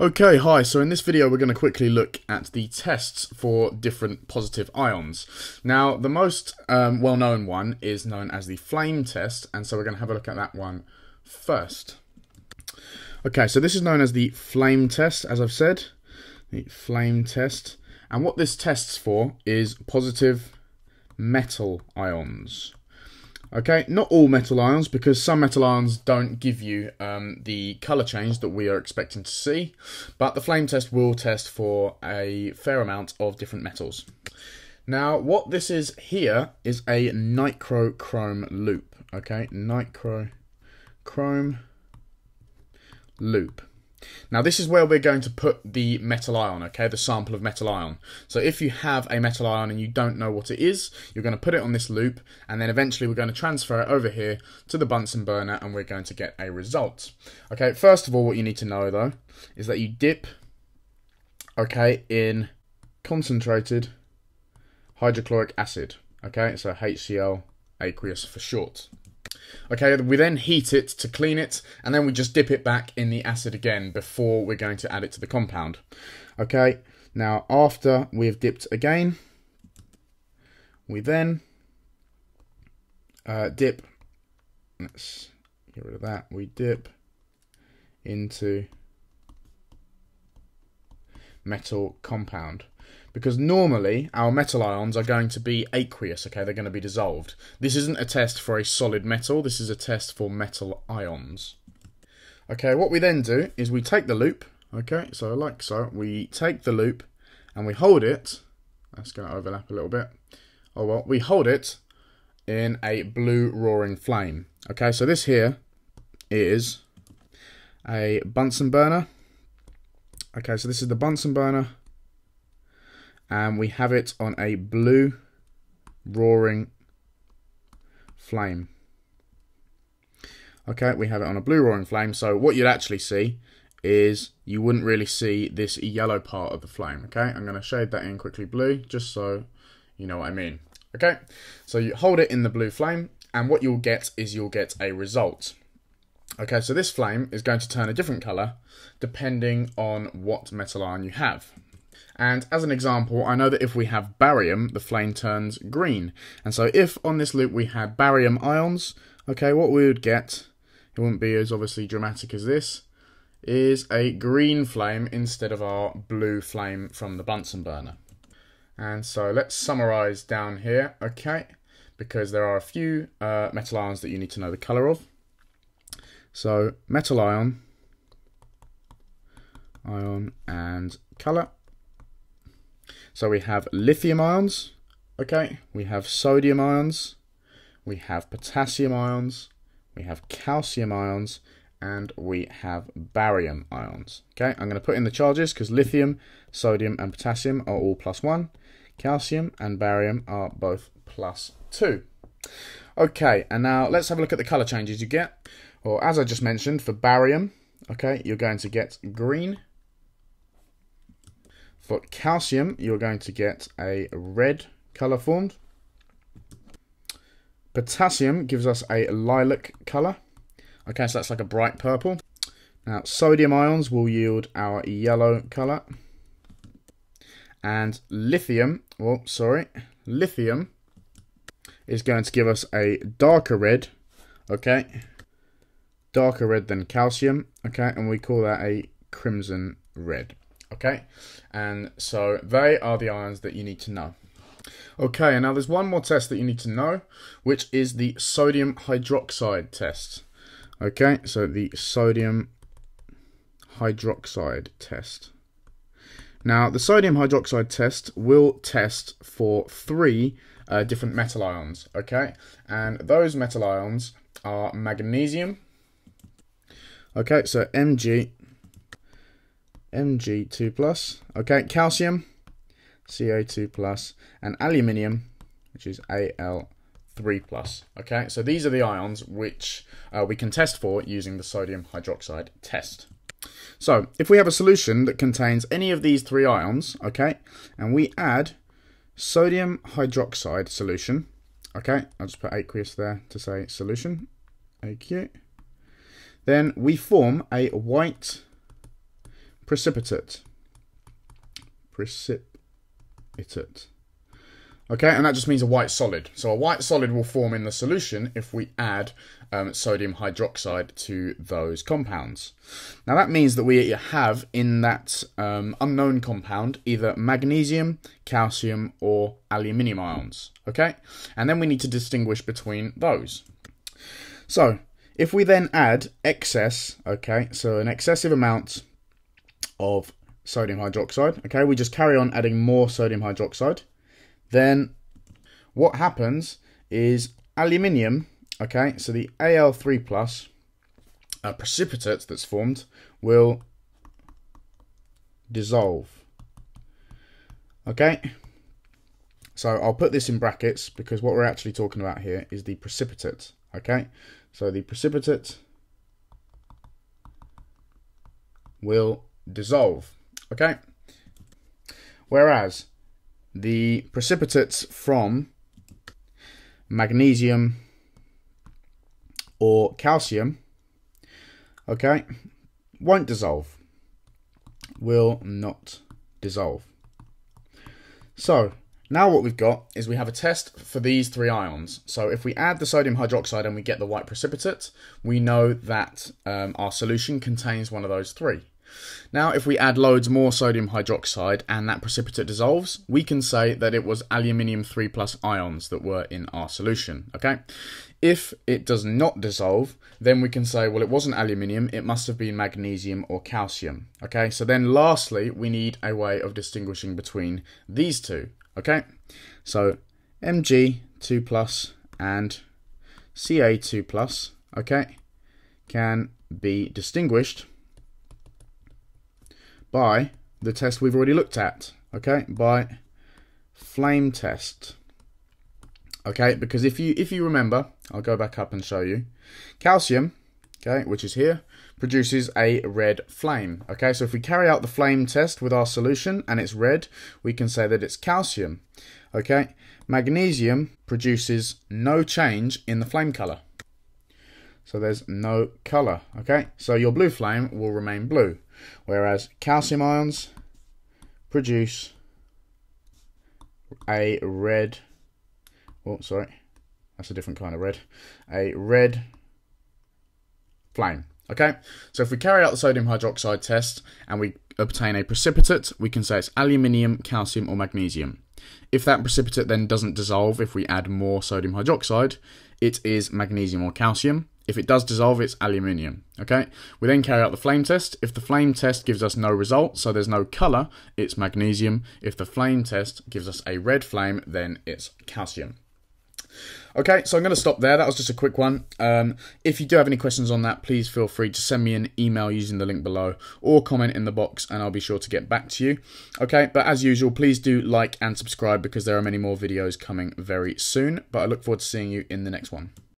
Okay, hi. So in this video, we're going to quickly look at the tests for different positive ions. Now, the most um, well-known one is known as the flame test, and so we're going to have a look at that one first. Okay, so this is known as the flame test, as I've said, the flame test. And what this tests for is positive metal ions. Okay, not all metal ions because some metal ions don't give you um, the colour change that we are expecting to see, but the flame test will test for a fair amount of different metals. Now, what this is here is a nichrochrome loop. Okay, nichrochrome loop. Now this is where we're going to put the metal ion, okay, the sample of metal ion. So if you have a metal ion and you don't know what it is, you're going to put it on this loop and then eventually we're going to transfer it over here to the Bunsen burner and we're going to get a result. Okay, first of all what you need to know though is that you dip, okay, in concentrated hydrochloric acid, okay, so HCl aqueous for short. Okay, we then heat it to clean it, and then we just dip it back in the acid again before we're going to add it to the compound. Okay, now after we've dipped again, we then uh, dip, let's get rid of that, we dip into metal compound because normally our metal ions are going to be aqueous, okay, they're going to be dissolved. This isn't a test for a solid metal, this is a test for metal ions. Okay, what we then do is we take the loop, okay, so like so, we take the loop and we hold it, that's going to overlap a little bit, oh well, we hold it in a blue roaring flame. Okay, so this here is a Bunsen burner. Okay, so this is the Bunsen burner and we have it on a blue roaring flame. Okay, we have it on a blue roaring flame. So what you'd actually see is you wouldn't really see this yellow part of the flame. Okay, I'm going to shade that in quickly blue just so you know what I mean. Okay, so you hold it in the blue flame and what you'll get is you'll get a result. Okay, so this flame is going to turn a different colour depending on what metal ion you have. And as an example, I know that if we have barium, the flame turns green. And so if on this loop we had barium ions, okay, what we would get, it wouldn't be as obviously dramatic as this, is a green flame instead of our blue flame from the Bunsen burner. And so let's summarize down here, okay, because there are a few uh, metal ions that you need to know the color of. So metal ion, ion and color. So we have lithium ions, okay, we have sodium ions, we have potassium ions, we have calcium ions, and we have barium ions. Okay, I'm going to put in the charges because lithium, sodium, and potassium are all plus one. Calcium and barium are both plus two. Okay, and now let's have a look at the color changes you get. Or as I just mentioned, for barium, okay, you're going to get green, for calcium, you're going to get a red colour formed. Potassium gives us a lilac colour. Okay, so that's like a bright purple. Now, sodium ions will yield our yellow colour. And lithium, well, sorry, lithium is going to give us a darker red, okay? Darker red than calcium, okay? And we call that a crimson red. Okay, and so they are the ions that you need to know. Okay, and now there's one more test that you need to know, which is the sodium hydroxide test. Okay, so the sodium hydroxide test. Now, the sodium hydroxide test will test for three uh, different metal ions, okay? And those metal ions are magnesium, okay, so Mg Mg2+, plus. okay, calcium, Ca2+, plus, and aluminium, which is Al3+. plus. Okay, so these are the ions which uh, we can test for using the sodium hydroxide test. So, if we have a solution that contains any of these three ions, okay, and we add sodium hydroxide solution, okay, I'll just put aqueous there to say solution, AQ, then we form a white precipitate. Precipitate. Okay, and that just means a white solid. So a white solid will form in the solution if we add um, sodium hydroxide to those compounds. Now that means that we have in that um, unknown compound either magnesium, calcium, or aluminium ions. Okay, and then we need to distinguish between those. So if we then add excess, okay, so an excessive amount of sodium hydroxide, okay, we just carry on adding more sodium hydroxide then what happens is aluminium, okay, so the Al3 plus uh, precipitate that's formed will dissolve. Okay, so I'll put this in brackets because what we're actually talking about here is the precipitate. Okay, so the precipitate will dissolve. Okay, whereas the precipitates from magnesium or calcium, okay, won't dissolve, will not dissolve. So, now what we've got is we have a test for these three ions. So if we add the sodium hydroxide and we get the white precipitate, we know that um, our solution contains one of those three. Now, if we add loads more sodium hydroxide and that precipitate dissolves, we can say that it was aluminium 3 plus ions that were in our solution, okay? If it does not dissolve, then we can say, well, it wasn't aluminium, it must have been magnesium or calcium, okay? So then lastly, we need a way of distinguishing between these two, okay? So Mg2 plus and Ca2 plus, okay, can be distinguished by the test we've already looked at, okay, by flame test. Okay, because if you if you remember, I'll go back up and show you. Calcium, okay, which is here, produces a red flame. Okay, so if we carry out the flame test with our solution and it's red, we can say that it's calcium. Okay, magnesium produces no change in the flame color. So there's no color. Okay, so your blue flame will remain blue. Whereas calcium ions produce a red, oh, sorry, that's a different kind of red, a red flame. Okay, so if we carry out the sodium hydroxide test and we obtain a precipitate, we can say it's aluminium, calcium, or magnesium. If that precipitate then doesn't dissolve if we add more sodium hydroxide, it is magnesium or calcium. If it does dissolve, it's aluminium. Okay. We then carry out the flame test. If the flame test gives us no result, so there's no color, it's magnesium. If the flame test gives us a red flame, then it's calcium. Okay, so I'm going to stop there. That was just a quick one. Um, if you do have any questions on that, please feel free to send me an email using the link below or comment in the box and I'll be sure to get back to you. Okay, but as usual, please do like and subscribe because there are many more videos coming very soon. But I look forward to seeing you in the next one.